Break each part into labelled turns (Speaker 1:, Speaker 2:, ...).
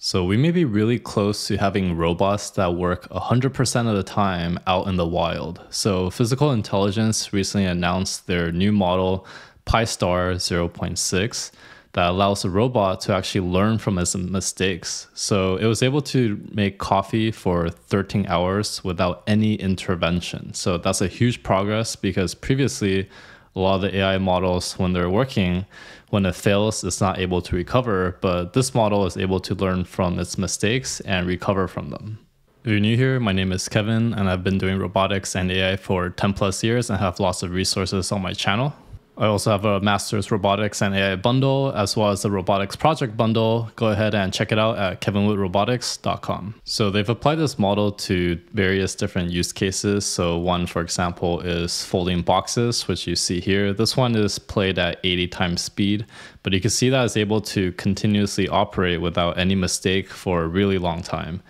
Speaker 1: So we may be really close to having robots that work 100% of the time out in the wild. So Physical Intelligence recently announced their new model, Pi-Star 0.6, that allows a robot to actually learn from its mistakes. So it was able to make coffee for 13 hours without any intervention. So that's a huge progress because previously a lot of the AI models, when they're working, when it fails, it's not able to recover. But this model is able to learn from its mistakes and recover from them. If you're new here, my name is Kevin, and I've been doing robotics and AI for 10 plus years and have lots of resources on my channel. I also have a master's robotics and AI bundle, as well as the robotics project bundle. Go ahead and check it out at kevinwoodrobotics.com. So they've applied this model to various different use cases. So one, for example, is folding boxes, which you see here. This one is played at 80 times speed, but you can see that it's able to continuously operate without any mistake for a really long time.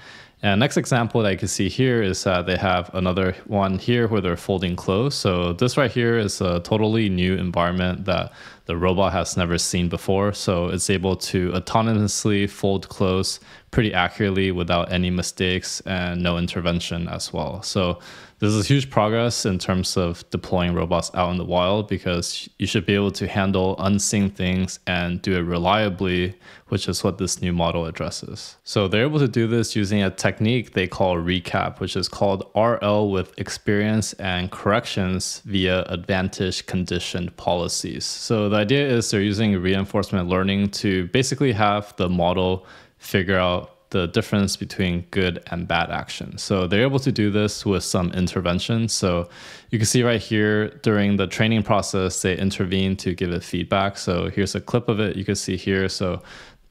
Speaker 1: And next example that you can see here is that they have another one here where they're folding clothes. So this right here is a totally new environment that the robot has never seen before. So it's able to autonomously fold clothes pretty accurately without any mistakes and no intervention as well. So this is huge progress in terms of deploying robots out in the wild because you should be able to handle unseen things and do it reliably, which is what this new model addresses. So they're able to do this using a technique they call RECAP, which is called RL with experience and corrections via advantage conditioned policies. So the idea is they're using reinforcement learning to basically have the model figure out the difference between good and bad action. So they're able to do this with some intervention. So you can see right here during the training process, they intervene to give it feedback. So here's a clip of it you can see here. So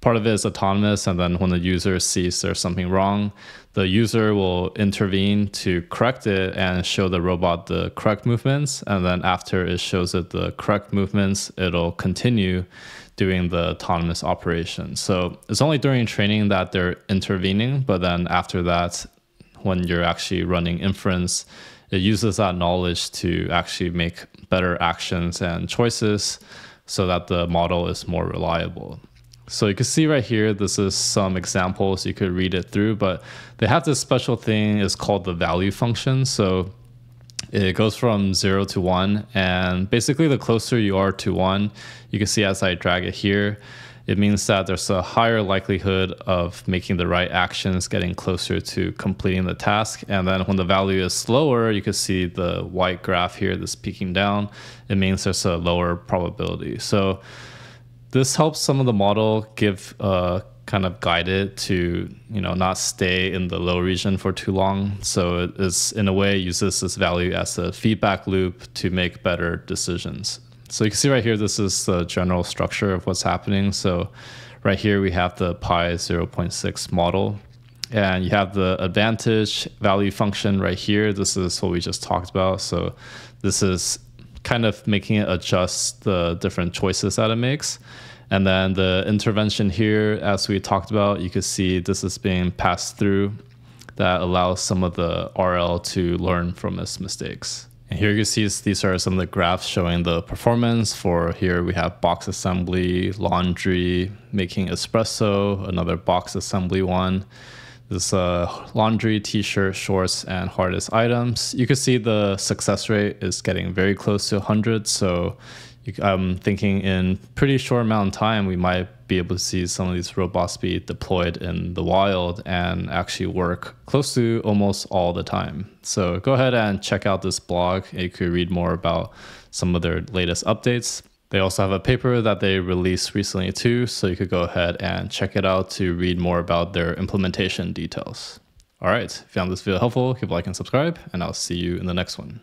Speaker 1: part of it is autonomous. And then when the user sees there's something wrong, the user will intervene to correct it and show the robot the correct movements. And then after it shows it the correct movements, it'll continue doing the autonomous operation. So it's only during training that they're intervening, but then after that, when you're actually running inference, it uses that knowledge to actually make better actions and choices so that the model is more reliable. So you can see right here, this is some examples. You could read it through, but they have this special thing is called the value function. So it goes from zero to one. And basically, the closer you are to one, you can see as I drag it here, it means that there's a higher likelihood of making the right actions, getting closer to completing the task. And then when the value is lower, you can see the white graph here that's peaking down. It means there's a lower probability. So this helps some of the model give uh, kind of guided to you know not stay in the low region for too long. So it is in a way uses this value as a feedback loop to make better decisions. So you can see right here, this is the general structure of what's happening. So right here we have the pi 0.6 model and you have the advantage value function right here. This is what we just talked about. So this is kind of making it adjust the different choices that it makes. And then the intervention here, as we talked about, you can see this is being passed through that allows some of the RL to learn from its mistakes. And here you see these are some of the graphs showing the performance for here we have box assembly, laundry, making espresso, another box assembly one. This uh, laundry, t-shirt, shorts, and hardest items. You can see the success rate is getting very close to 100. So I'm thinking in pretty short amount of time, we might be able to see some of these robots be deployed in the wild and actually work close to almost all the time. So go ahead and check out this blog. You could read more about some of their latest updates. They also have a paper that they released recently too, so you could go ahead and check it out to read more about their implementation details. All right, if you found this video helpful, give a like and subscribe, and I'll see you in the next one.